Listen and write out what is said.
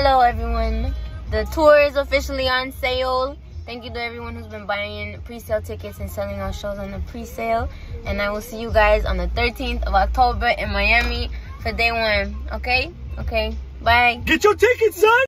Hello, everyone. The tour is officially on sale. Thank you to everyone who's been buying pre-sale tickets and selling our shows on the pre-sale. And I will see you guys on the 13th of October in Miami for day one. Okay? Okay. Bye. Get your tickets, son!